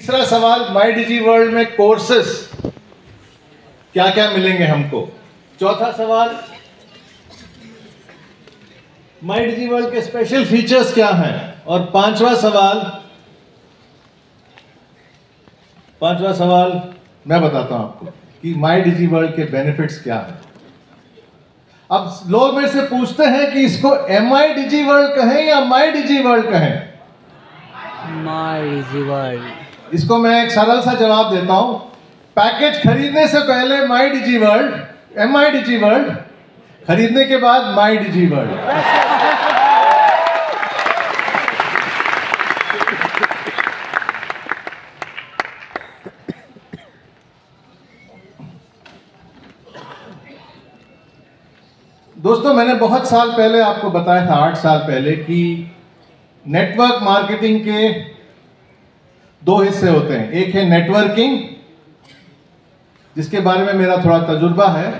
तीसरा सवाल माई डिजी वर्ल्ड में कोर्सेस क्या क्या मिलेंगे हमको? चौथा सवाल माई डिजी वर्ल्ड के स्पेशल फीचर्स क्या हैं? और पांचवा सवाल पांचवा सवाल मैं बताता हूँ आपको कि माई डिजी वर्ल्ड के बेनिफिट्स क्या हैं। अब लोग मेरे से पूछते हैं कि इसको एम आई डिजी वर्ल्ड कहें या माई डिजी वर्ल्ड कहें? माई डिजी वर्ल्ड इसको मैं एक सरल सा जवाब देता हूँ। पैकेज खरीदने से पहले my digi world M I digi world खरीदने के बाद माई डिजी वर्ल्ड दोस्तों, मैंने बहुत साल पहले आपको बताया था, आठ साल पहले, कि नेटवर्क मार्केटिंग के दो हिस्से होते हैं। एक है नेटवर्किंग जिसके बारे में मेरा थोड़ा तजुर्बा है।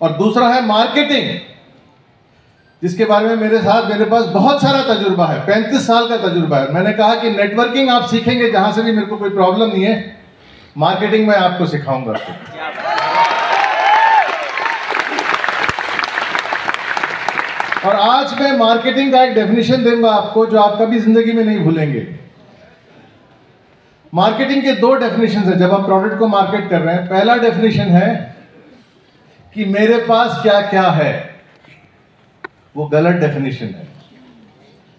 और दूसरा है मार्केटिंग जिसके बारे में मेरे साथ मेरे पास बहुत सारा तजुर्बा है। पैंतीस साल का तजुर्बा है। मैंने कहा कि नेटवर्किंग आप सीखेंगे जहाँ से भी मेरे को कोई प्रॉब्लम नहीं है। मार्केटिंग मैं आपको सिखाऊँगा। और आज मैं मार्केटिंग का एक डेफिनेशन दूँगा आपको, जो आप कभी ज़िंदगी में नहीं भूलेंगे। मार्केटिंग के दो डेफिनेशन है। जब आप प्रोडक्ट को मार्केट कर रहे हैं, पहला डेफिनेशन है कि मेरे पास क्या क्या है। वो गलत डेफिनेशन है।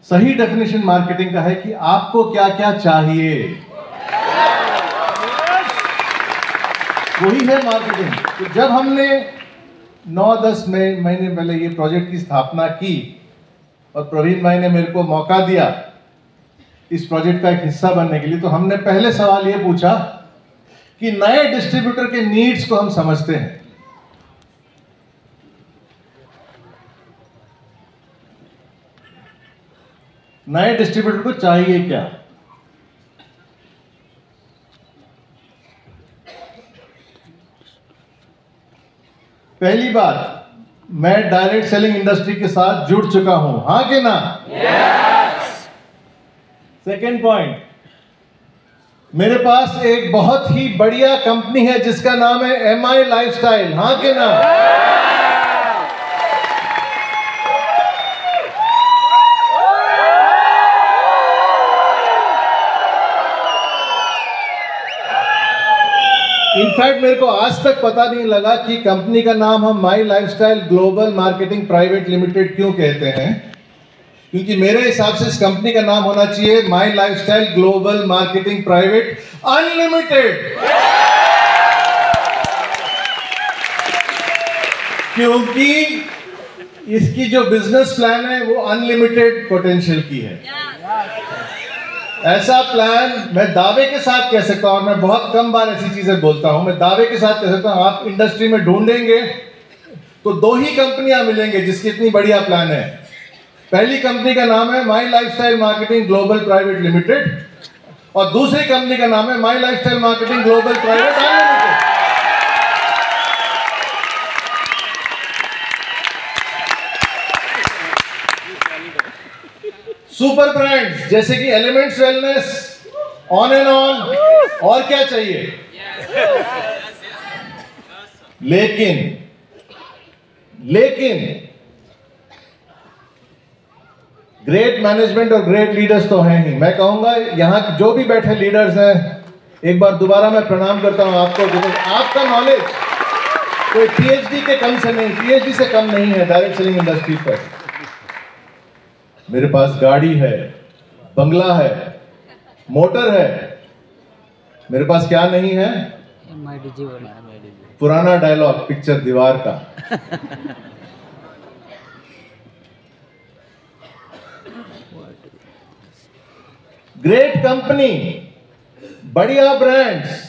सही डेफिनेशन मार्केटिंग का है कि आपको क्या क्या चाहिए। वही है मार्केटिंग तो जब हमने 9-10 में महीने पहले ये प्रोजेक्ट की स्थापना की और प्रवीण भाई ने मेरे को मौका दिया इस प्रोजेक्ट का एक हिस्सा बनने के लिए तो हमने पहले सवाल ये पूछा कि नए डिस्ट्रीब्यूटर के नीड्स को हम समझते हैं। नए डिस्ट्रीब्यूटर को चाहिए क्या? पहली बात, मैं डायरेक्ट सेलिंग इंडस्ट्री के साथ जुड़ चुका हूँ, हाँ कि ना? सेकेंड पॉइंट मेरे पास एक बहुत ही बढ़िया कंपनी है जिसका नाम है एम आई लाइफ स्टाइल हाँ के नाम इनफैक्ट मेरे को आज तक पता नहीं लगा कि कंपनी का नाम हम my lifestyle global marketing private limited क्यों कहते हैं। क्योंकि मेरे हिसाब से इस कंपनी का नाम होना चाहिए my lifestyle global marketing private unlimited क्योंकि इसकी जो बिज़नेस प्लान है, वो अनलिमिटेड पोटेंशियल की है। ऐसा प्लान मैं दावे के साथ कह सकता हूँ और मैं बहुत कम बार ऐसी चीज़ें बोलता हूँ। मैं दावे के साथ कह सकता हूँ, आप इंडस्ट्री में ढूंढेंगे तो दो ही कंपनियाँ मिलेंगे जिसकी इतनी बढ़िया प्लान है। पहली कंपनी का नाम है my lifestyle marketing global private limited और दूसरी कंपनी का नाम है my lifestyle marketing global private unlimited super brands जैसे कि elements wellness on and on और क्या चाहिए? लेकिन लेकिन ग्रेट मैनेजमेंट और ग्रेट लीडर्स तो हैं ही। मैं कहूँगा यहाँ जो भी बैठे लीडर्स हैं एक बार दोबारा मैं प्रणाम करता हूँ आपको आपका नॉलेज कोई पीएचडी के कम से नहीं पीएचडी से कम नहीं है डायरेक्ट सेलिंग इंडस्ट्री पर। मेरे पास गाड़ी है बंगला है मोटर है मेरे पास क्या नहीं है? पुराना डायलॉग पिक्चर दीवार का। ग्रेट कंपनी बढ़िया ब्रांड्स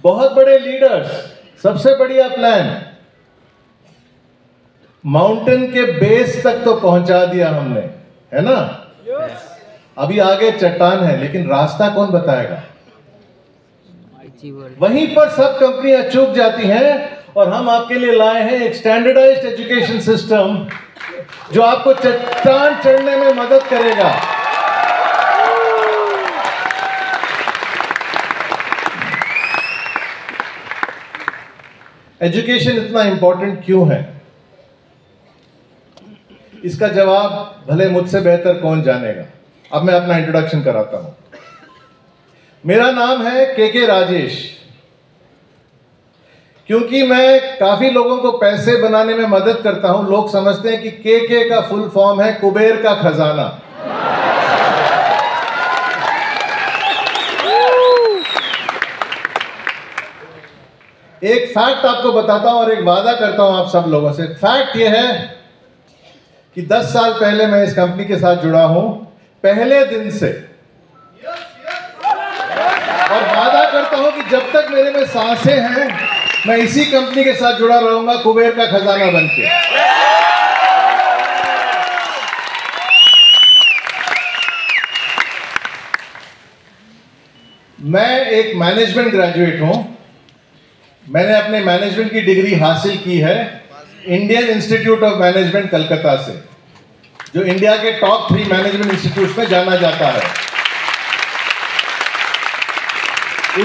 बहुत बड़े लीडर्स सबसे बढ़िया प्लान माउंटेन के बेस तक तो पहुँचा दिया हमने है ना? अभी आगे चट्टान है लेकिन रास्ता कौन बताएगा? वहीं पर सब कंपनियाँ चूक जाती हैं और हम आपके लिए लाए हैं एक स्टैंडर्डाइज्ड एजुकेशन सिस्टम जो आपको चट्टान चढ़ने में मदद करेगा। एजुकेशन इतना इंपॉर्टेंट क्यों है? इसका जवाब, भले मुझसे बेहतर कौन जानेगा। अब मैं अपना इंट्रोडक्शन कराता हूँ। मेरा नाम है के के राजेश। क्योंकि मैं काफ़ी लोगों को पैसे बनाने में मदद करता हूँ। लोग समझते हैं कि के के का फुल फॉर्म है कुबेर का खजाना। एक फैक्ट आपको बताता हूँ और एक वादा करता हूँ आप सब लोगों से। फैक्ट यह है कि 10 साल पहले मैं इस कंपनी के साथ जुड़ा हूँ, पहले दिन से। और वादा करता हूँ कि जब तक मेरे में साँसें हैं मैं इसी कंपनी के साथ जुड़ा रहूँगा, कुबेर का खजाना बन के। मैं एक मैनेजमेंट ग्रेजुएट हूँ। मैंने अपने मैनेजमेंट की डिग्री हासिल की है Indian Institute of Management Calcutta से, जो इंडिया के टॉप थ्री मैनेजमेंट इंस्टीट्यूट में जाना जाता है।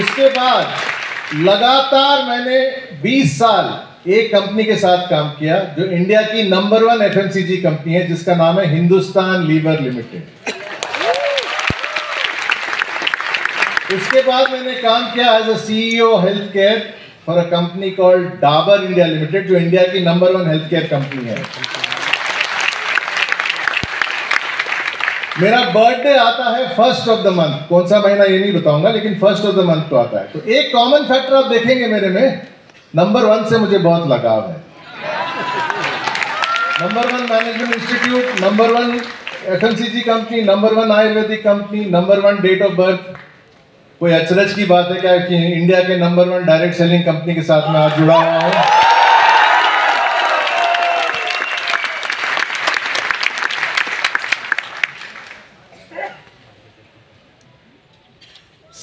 उसके बाद लगातार मैंने 20 साल एक कंपनी के साथ काम किया, जो इंडिया की नंबर वन एफएमसीजी कंपनी है, जिसका नाम है हिंदुस्तान लीवर लिमिटेड। उसके बाद मैंने काम किया as a CEO health care for a company called Dabur India limited जो इंडिया की number one health care company है। मेरा बर्थडे आता है फ़र्स्ट ऑफ़ द मंथ कौन सा महीना ये नहीं बताऊँगा, लेकिन फ़र्स्ट ऑफ़ द मंथ तो आता है। तो एक कॉमन फैक्टर आप देखेंगे मेरे में नंबर वन से मुझे बहुत लगाव है। Number one management institute number one FMCG company number one ayurvedic company number one date of birth कोई अचरज की बात है क्या कि इंडिया के number one direct selling company के साथ मैं आज जुड़ा हुआ हूँ।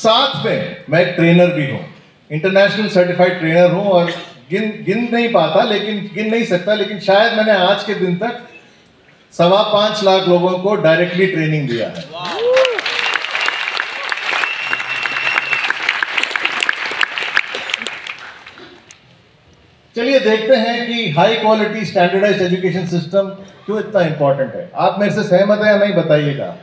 साथ में मैं ट्रेनर भी हूँ। इंटरनेशनल सर्टिफाइड ट्रेनर हूँ और गिन गिन नहीं पाता, लेकिन गिन नहीं सकता, लेकिन शायद मैंने आज के दिन तक सवा पाँच लाख लोगों को डायरेक्टली ट्रेनिंग दिया है। चलिए देखते हैं कि high quality standardised education system क्यों इतना इंपॉर्टेंट है। आप मेरे से सहमत है या नहीं, बताइएगा।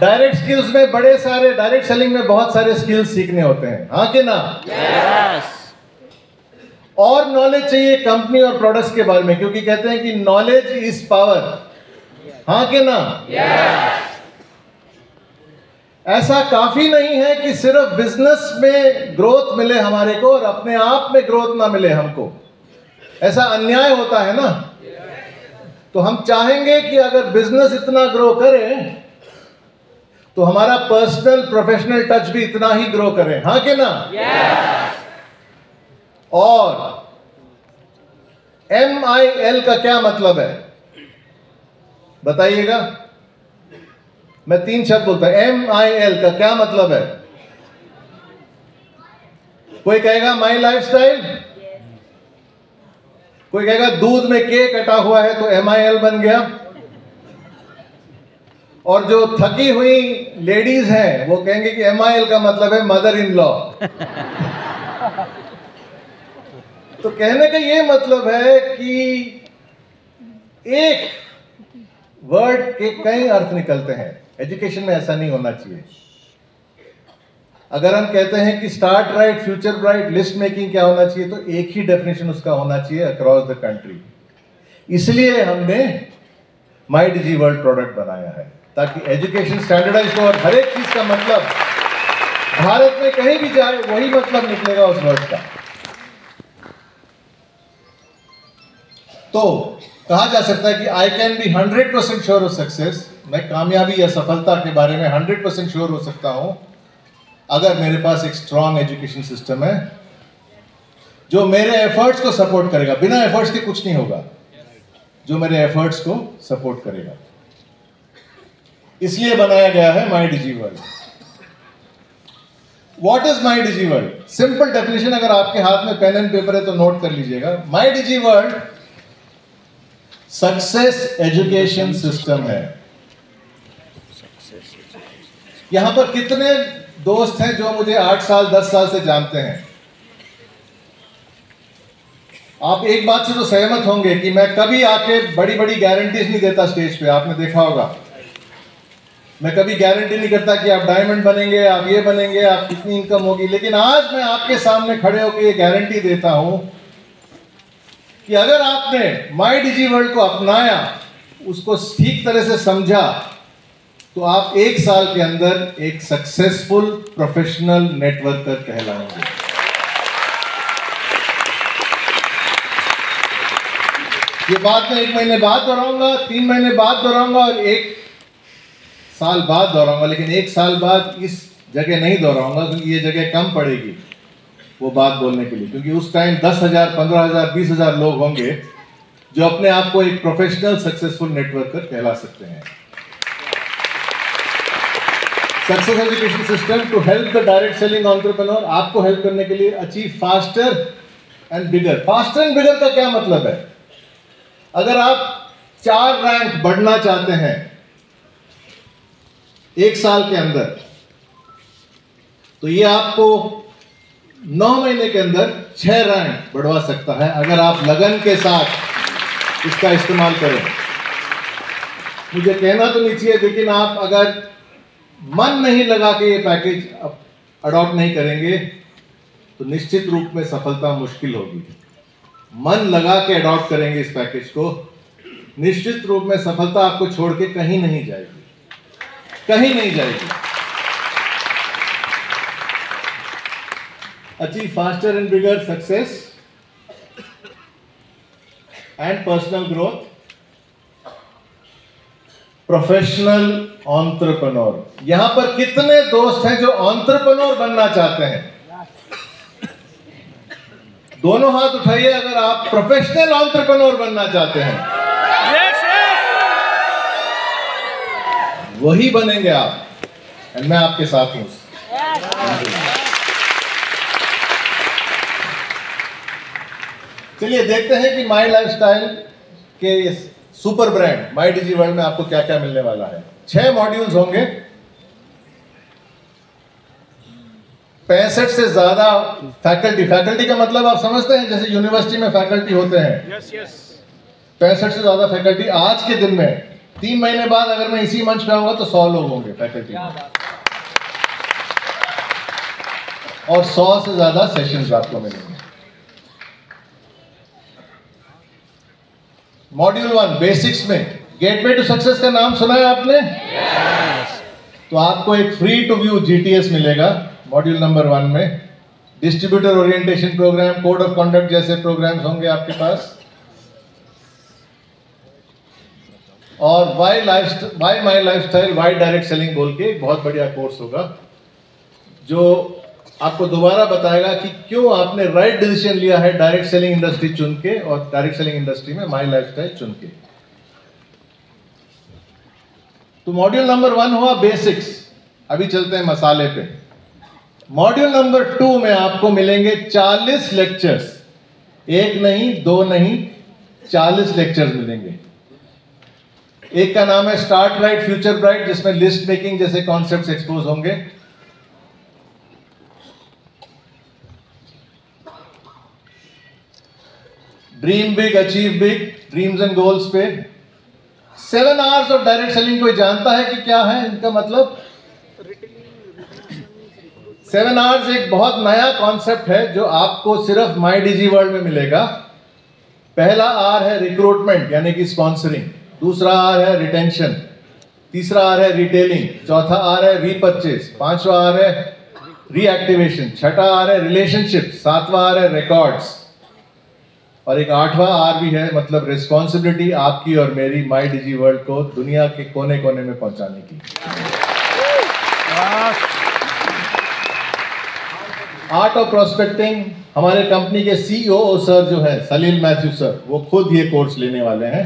डायरेक्ट स्किल्स में बड़े सारे डायरेक्ट सेलिंग में बहुत सारे स्किल्स सीखने होते हैं। हाँ कि ना? यस और नॉलेज चाहिए कंपनी और प्रोडक्ट्स के बारे में क्योंकि कहते हैं कि नॉलेज इज़ पावर हाँ कि ना? Yes. ऐसा काफ़ी नहीं है कि सिर्फ़ बिज़नेस में ग्रोथ मिले हमारे को और अपने आप में ग्रोथ ना मिले हमको। ऐसा अन्याय होता है ना? तो हम चाहेंगे कि अगर बिज़नेस इतना ग्रो करे तो हमारा पर्सनल प्रोफेशनल टच भी इतना ही ग्रो करे। हाँ कि ना? Yes. और एम आई एल का क्या मतलब है? बताइएगा। मैं तीन शब्द बोलता हूँ। एम आई एल का क्या मतलब है? कोई कहेगा माई लाइफ स्टाइल कोई कहेगा दूध में के कटा हुआ है तो एम आई एल बन गया। और जो थकी हुई लेडीज़ हैं, वो कहेंगे कि एम आई एल का मतलब है मदर इन लॉ। तो कहने का ये मतलब है कि एक वर्ड के कई अर्थ निकलते हैं। एजुकेशन में ऐसा नहीं होना चाहिए। अगर हम कहते हैं कि start right future bright list making क्या होना चाहिए तो एक ही डेफिनेशन उसका होना चाहिए अक्रॉस द कंट्री इसलिए हमने माई डिजी वर्ल्ड प्रोडक्ट बनाया है। ताकि एजुकेशन स्टैंडर्डाइज हो और हर एक चीज़ का मतलब भारत में कहीं भी जाए, वही मतलब निकलेगा उस वर्ड का। तो कहा जा सकता है कि I can be hundred percent sure of success मैं कामयाबी या सफलता के बारे में हंड्रेड परसेंट श्योर हो सकता हूँ, अगर मेरे पास एक स्ट्रांग एजुकेशन सिस्टम है, जो मेरे एफर्ट्स को सपोर्ट करेगा। बिना एफर्ट्स के कुछ नहीं होगा। जो मेरे एफर्ट्स को सपोर्ट करेगा। इसलिए बनाया गया है my digi world what is my digi world simple definition अगर आपके हाथ में पेन एंड पेपर है तो नोट कर लीजिएगा। My digi world success education system है। यहाँ पर कितने दोस्त हैं जो मुझे आठ साल, दस साल से जानते हैं? आप एक बात से तो सहमत होंगे कि मैं कभी आके बड़ी बड़ी गारंटीज नहीं देता स्टेज पे। आपने देखा होगा। मैं कभी गारंटी नहीं करता कि आप डायमंड बनेंगे, आप ये बनेंगे, आप कितनी इनकम होगी। लेकिन आज मैं आपके सामने खड़े होकर ये गारंटी देता हूँ कि अगर आपने माई डिजी वर्ल्ड को अपनाया, उसको ठीक तरह से समझा तो आप एक साल के अंदर एक सक्सेसफुल प्रोफेशनल नेटवर्कर कहलाएँगे। ये बात मैं एक महीने बाद दोहराऊँगा, तीन महीने बाद दोहराऊँगा और एक साल बाद दोहराऊँगा, लेकिन एक साल बाद इस जगह नहीं दोहराऊँगा, क्योंकि ये जगह कम पड़ेगी वो बात बोलने के लिए। क्योंकि उस टाइम दस हज़ार, पंद्रह हज़ार, बीस हज़ार लोग होंगे जो अपने आप को एक प्रोफेशनल सक्सेसफुल नेटवर्कर कहला सकते हैं। Success education system to help the direct selling entrepreneur आपको हेल्प करने के लिए achieve faster and bigger faster and bigger का क्या मतलब है? अगर आप चार रैंक बढ़ना चाहते हैं एक साल के अंदर। तो ये आपको नौ महीने के अंदर छह रैंक बढ़वा सकता है, अगर आप लगन के साथ इसका इस्तेमाल करें। मुझे कहना तो नहीं चाहिए, लेकिन आप अगर मन नहीं लगा के ये पैकेज अडॉप्ट नहीं करेंगे तो निश्चित रूप में सफलता मुश्किल होगी। मन लगा के अडॉप्ट करेंगे इस पैकेज को, निश्चित रूप में सफलता आपको छोड़ के कहीं नहीं जाएगी। कहीं नहीं जाएगी। Achieve faster and bigger success and personal growth professional entrepreneur यहाँ पर कितने दोस्त हैं जो ऑन्ट्रप्रनोर बनना चाहते हैं? दोनों हाथ उठाइए अगर आप प्रोफेशनल ऑन्ट्रप्रनोर बनना चाहते हैं। वही बनेंगे आप। एंड मैं आपके साथ हूँ। चलिए देखते हैं कि माई लाइफस्टाइल के इस super brand my digi world में आपको क्या क्या मिलने वाला है। छह मॉड्यूल्स होंगे। पैंसठ से ज़्यादा फैकल्टी फैकल्टी का मतलब आप समझते हैं जैसे यूनिवर्सिटी में फैकल्टी होते हैं। पैंसठ से ज़्यादा फैकल्टी आज के दिन में तीन महीने बाद अगर मैं इसी मंच पे आऊँगा तो सौ लोग होंगे फैकल्टी और सौ से ज़्यादा सेशंस आपको मिलेंगे। मॉड्यूल वन बेसिक्स में। गेटवे टू सक्सेस का नाम सुना है आपने? Yes. तो आपको एक फ्री टू व्यू जीटीएस मिलेगा मॉड्यूल नंबर वन में। Distributor orientation program code of conduct जैसे प्रोग्राम्स होंगे आपके पास। और why life why my lifestyle why direct selling बोल के बहुत बढ़िया कोर्स होगा, जो आपको दोबारा बताएगा कि क्यों आपने राइट डिसीज़न लिया है डायरेक्ट सेलिंग इंडस्ट्री चुन के और डायरेक्ट सेलिंग इंडस्ट्री में माई लाइफ स्टाइल चुन के। तो मॉड्यूल नंबर वन हुआ बेसिक्स अभी चलते हैं मसाले पे। मॉड्यूल नंबर टू में आपको मिलेंगे 40 लेक्चर्स एक नहीं, दो नहीं 40 लेक्चर्स मिलेंगे। एक का नाम है स्टार्ट राइट फ्यूचर ब्राइट जिसमें लिस्ट मेकिंग जैसे कॉन्सेप्ट्स एक्सपोज होंगे। Dream big achieve big dreams and goals पे। Seven hours of direct selling कोई जानता है कि क्या है इनका मतलब? सेवन आवर्स एक बहुत नया कॉन्सेप्ट है जो आपको सिर्फ़ माई डिजी वर्ल्ड में मिलेगा। पहला आर है रिक्रूटमेंट यानी कि स्पॉन्सरिंग दूसरा आर है रिटेंशन तीसरा आर है रिटेलिंग चौथा आर है रीपर्चेस पांचवा आर है रीएक्टिवेशन छठा आर है रिलेशनशिप सातवां आर है रिकॉर्ड्स और एक आठवां आर भी है मतलब रिस्पॉन्सिबिलिटी आपकी और मेरी माई डिजी वर्ल्ड को दुनिया के कोने कोने में पहुँचाने की। आर्ट ऑफ़ प्रोस्पेक्टिंग हमारे कंपनी के सीईओ सर जो है सलील मैथ्यू सर वो खुद ये कोर्स लेने वाले हैं।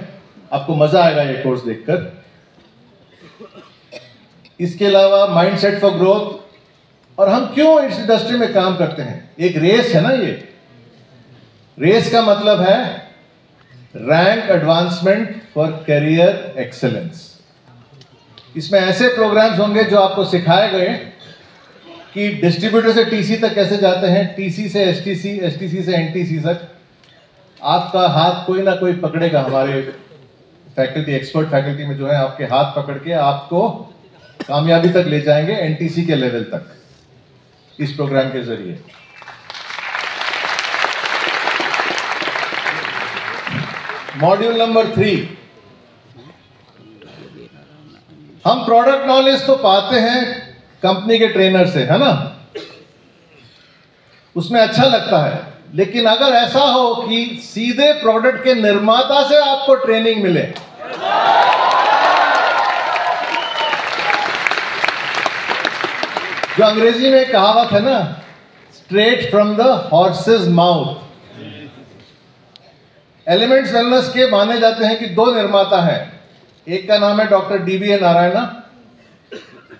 आपको मज़ा आएगा ये कोर्स देखकर। इसके अलावा माइंडसेट फॉर ग्रोथ और हम क्यों इस इंडस्ट्री में काम करते हैं? एक रेस है ना ये। रेस का मतलब है rank advancement for career excellence इसमें ऐसे प्रोग्राम्स होंगे जो आपको सिखाए गए कि डिस्ट्रीब्यूटर से टीसी तक कैसे जाते हैं? टीसी से एसटीसी एसटीसी से एनटीसी तक। आपका हाथ कोई ना कोई पकड़ेगा हमारे फैकल्टी एक्सपर्ट फैकल्टी में जो है, आपके हाथ पकड़ के आपको कामयाबी तक ले जाएँगे एनटीसी के लेवल तक, इस प्रोग्राम के ज़रिए। मॉड्यूल नंबर थ्री हम प्रोडक्ट नॉलेज तो पाते हैं कंपनी के ट्रेनर से, है ना? उसमें अच्छा लगता है, लेकिन अगर ऐसा हो कि सीधे प्रोडक्ट के निर्माता से आपको ट्रेनिंग मिले जो अंग्रेज़ी में कहावत है ना straight from the horse's mouth elements wellness के माने जाते हैं कि दो निर्माता हैं। एक का नाम है doctor D B A Narayana,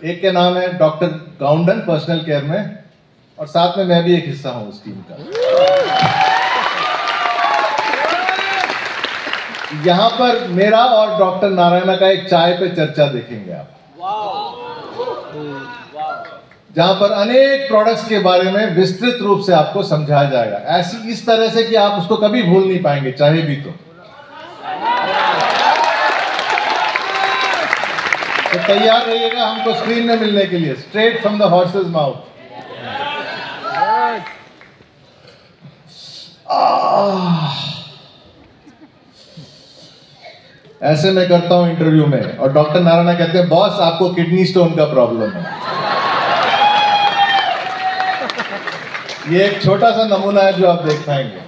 एक के नाम है डॉक्टर गाउंडन पर्सनल केयर में, और साथ में मैं भी एक हिस्सा हूँ उस टीम का। यहाँ पर मेरा और डॉक्टर नारायणा का एक चाय पे चर्चा देखेंगे आप। जहाँ पर अनेक प्रोडक्ट्स के बारे में विस्तृत रूप से आपको समझाया जाएगा। ऐसी इस तरह से कि आप उसको कभी भूल नहीं पाएँगे चाहे भी तो। तो तैयार रहिएगा हमको स्क्रीन में मिलने के लिए। Straight from the horse's mouth ऐसे मैं करता हूँ इंटरव्यू में। और डॉक्टर नारायण कहते हैं, बॉस, आपको किडनी स्टोन का प्रॉब्लम है। ये एक छोटा सा नमूना है जो आप देख पाएँगे।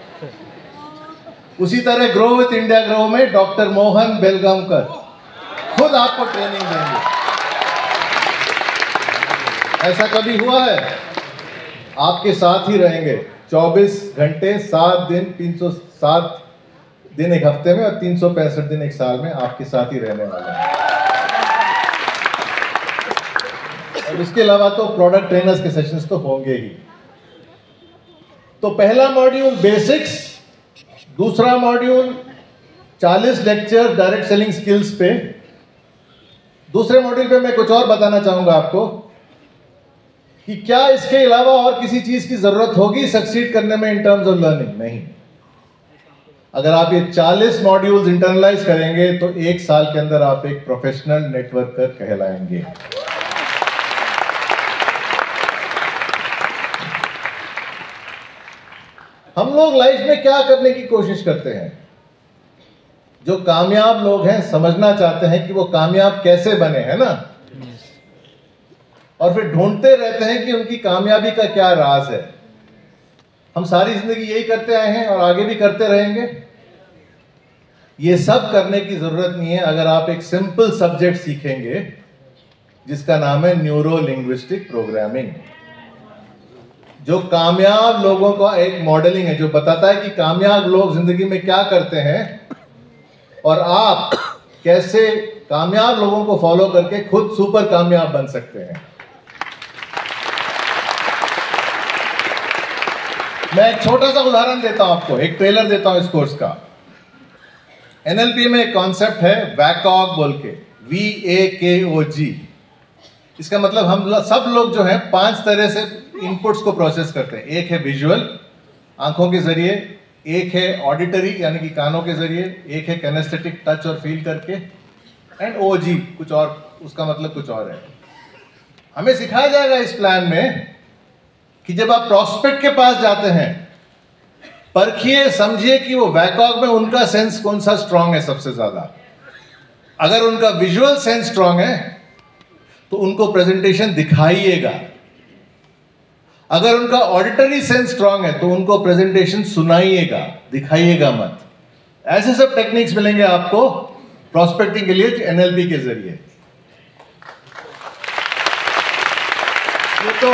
उसी तरह ग्रो विथ इंडिया ग्रो में डॉक्टर मोहन बेलगामकर खुद आपको ट्रेनिंग देंगे। ऐसा कभी हुआ है? आपके साथ ही रहेंगे। 24 घंटे सात दिन 307 दिन एक हफ़्ते में और तीन सौ पैंसठ दिन एक साल में आपके साथ ही रहने वाले हैं। और इसके अलावा तो प्रोडक्ट ट्रेनर्स के सेशंस तो होंगे ही। तो पहला मॉड्यूल बेसिक्स दूसरा module 40 lecture direct selling skills पे। दूसरे मॉड्यूल पे मैं कुछ और बताना चाहूँगा आपको कि क्या इसके अलावा और किसी चीज़ की ज़रूरत होगी सक्सीड करने में इन टर्म्स ऑफ़ लर्निंग नहीं। अगर आप ये 40 मॉड्यूल्स इंटरनलाइज करेंगे तो एक साल के अंदर आप एक प्रोफेशनल नेटवर्कर कहलाएँगे। हम लोग लाइफ में क्या करने की कोशिश करते हैं? जो कामयाब लोग हैं समझना चाहते हैं कि वो कामयाब कैसे बने हैं ना? और फिर ढूंढते रहते हैं कि उनकी कामयाबी का क्या राज है। हम सारी ज़िंदगी यही करते आए हैं और आगे भी करते रहेंगे। ये सब करने की ज़रूरत नहीं है। अगर आप एक सिंपल सब्जेक्ट सीखेंगे, जिसका नाम है न्यूरो लिंग्विस्टिक प्रोग्रामिंग जो कामयाब लोगों का एक मॉडलिंग है, जो बताता है कि कामयाब लोग ज़िंदगी में क्या करते हैं और आप कैसे कामयाब लोगों को फॉलो करके खुद सुपर कामयाब बन सकते हैं। मैं एक छोटा सा उदाहरण देता हूँ आपको, एक ट्रेलर देता हूँ इस कोर्स का। एनएलपी में एक कॉन्सेप्ट है वैकॉग बोल के वी ए के ओ जी इसका मतलब हम सब लोग जो है, पाँच तरह से इनपुट्स को प्रोसेस करते हैं। एक है विजुअल आँखों के ज़रिए, एक है ऑडिटरी यानी कि कानों के ज़रिए, एक है कैनेस्थेटिक टच और फील करके एंड ओ जी कुछ और, उसका मतलब कुछ और है। हमें सिखाया जाएगा इस प्लान में कि जब आप प्रॉस्पेक्ट के पास जाते हैं, परखिए, समझिए कि वो वैकॉग में उनका सेंस कौन सा स्ट्रांग है सबसे ज़्यादा। अगर उनका विजुअल सेंस स्ट्रांग है तो उनको प्रेजेंटेशन दिखाइएगा। अगर उनका ऑडिटरी सेंस स्ट्रांग है तो उनको प्रेजेंटेशन सुनाइएगा, दिखाइएगा मत। ऐसे सब टेक्निक्स मिलेंगे आपको प्रोस्पेक्टिंग के लिए एनएलपी के ज़रिए ये तो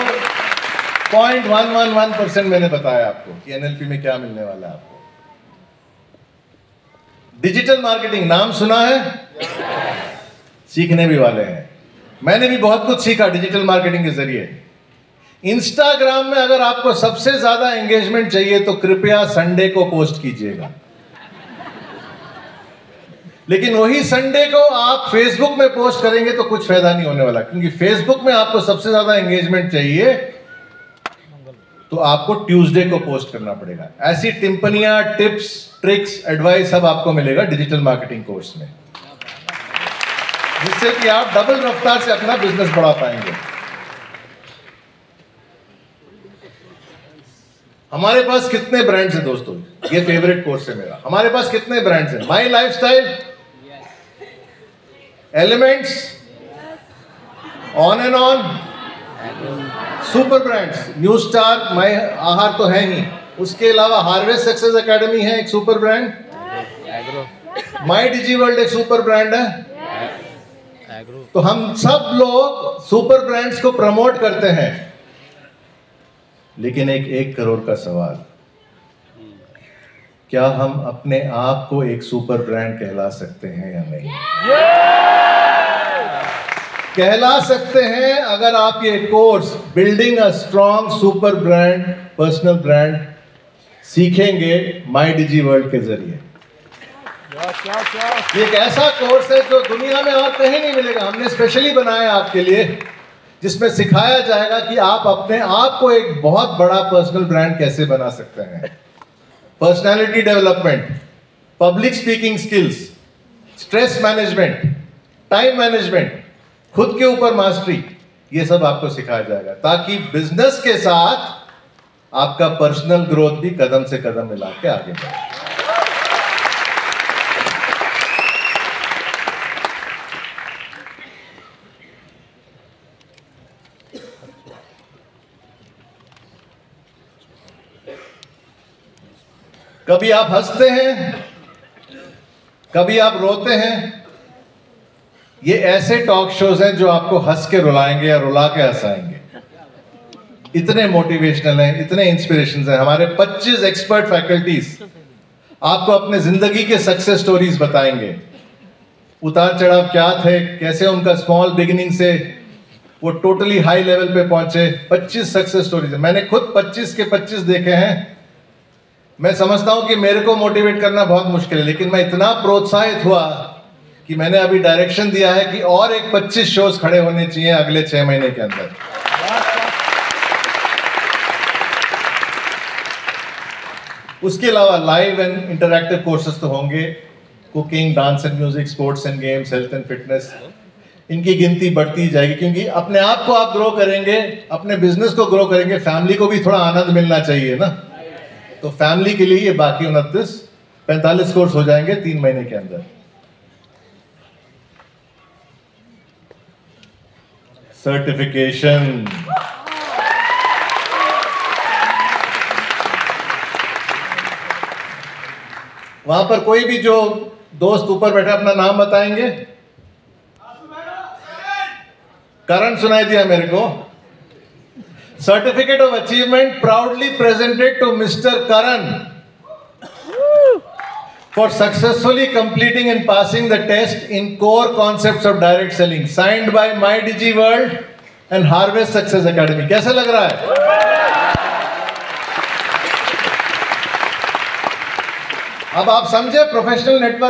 point one one one percent मैंने बताया आपको कि एनएलपी में क्या मिलने वाला है आपको। डिजिटल मार्केटिंग नाम सुना है? yes. सीखने भी वाले हैं। मैंने भी बहुत कुछ सीखा डिजिटल मार्केटिंग के ज़रिए। इंस्टाग्राम में अगर आपको सबसे ज़्यादा एंगेजमेंट चाहिए तो कृपया संडे को पोस्ट कीजिएगा। लेकिन वही संडे को आप फेसबुक में पोस्ट करेंगे तो कुछ फ़ायदा नहीं होने वाला, क्योंकि फेसबुक में आपको सबसे ज़्यादा एंगेजमेंट चाहिए तो आपको ट्यूसडे को पोस्ट करना पड़ेगा। ऐसी टिप्पणियाँ टिप्स ट्रिक्स एडवाइस सब आपको मिलेगा डिजिटल मार्केटिंग कोर्स में। जिससे कि आप डबल रफ्तार से अपना बिज़नेस बढ़ा पाएँगे। हमारे पास कितने ब्रांड्स हैं दोस्तों? ये फेवरेट कोर्स है मेरा। हमारे पास कितने ब्रांड्स हैं? My lifestyle elements on and on super brands new star my Aahar तो है ही। उसके अलावा हार्वेस्ट सक्सेस एकेडमी है एक super brand my digi world एक सुपर ब्रांड है। तो हम सब लोग सुपर ब्रांड्स को प्रमोट करते हैं। लेकिन एक एक करोड़ का सवाल। क्या हम अपने आप को एक सुपर ब्रांड कहला सकते हैं या नहीं? कहला सकते हैं अगर आप ये course building a strong super brand personal brand सीखेंगे माई डिजी वर्ल्ड के ज़रिए। एक ऐसा कोर्स है जो दुनिया में और कहीं नहीं मिलेगा। हमने स्पेशली बनाया आपके लिए, जिसमें सिखाया जाएगा कि आप अपने आप को एक बहुत बड़ा पर्सनल ब्रांड कैसे बना सकते हैं। Personality development public speaking skills stress management time management खुद के ऊपर मास्टरी, ये सब आपको सिखाया जाएगा, ताकि बिज़नेस के साथ आपका पर्सनल ग्रोथ भी कदम से कदम मिला के आगे बढ़े। कभी आप हँसते हैं, कभी आप रोते हैं ये ऐसे टॉक शोज़ हैं जो आपको हंस के रुलाएँगे या रुला के हंसाएँगे। इतने मोटिवेशनल हैं, इतने इंस्पिरेशन हैं। हमारे 25 एक्सपर्ट फैकल्टीज आपको अपने ज़िंदगी के सक्सेस स्टोरीज बताएँगे। उतार चढ़ाव क्या थे, कैसे उनका स्मॉल बिगिनिंग से वो टोटली हाई लेवल पे पहुँचे 25 सक्सेस स्टोरीज मैंने खुद 25 के 25 देखे हैं। मैं समझता हूँ कि मेरे को मोटिवेट करना बहुत मुश्किल है, लेकिन मैं इतना प्रोत्साहित हुआ कि मैंने अभी डायरेक्शन दिया है कि और एक 25 शोज़ खड़े होने चाहिए अगले छह महीने के अंदर। उसके अलावा लाइव एंड इंटरैक्टिव कोर्सेज तो होंगे। Cooking dance and music sports and games health and fitness इनकी गिनती बढ़ती जाएगी क्योंकि अपने आप को आप ग्रो करेंगे, अपने बिज़नेस को ग्रो करेंगे फैमिली को भी थोड़ा आनंद मिलना चाहिए ना। तो फैमिली के लिए ये बाकी उनतीस, पैंतालीस कोर्स हो जाएँगे तीन महीने के अंदर। सर्टिफिकेशन वहाँ पर कोई भी जो दोस्त ऊपर बैठे अपना नाम बताएँगे? करण सुनाई दिया मेरे को। Certificate of achievement proudly presented to mister Karan for successfully completing and passing the test in core concepts of direct selling signed by my digi world and harvest success academy kaisa lag raha hai ab aap samjhe professional network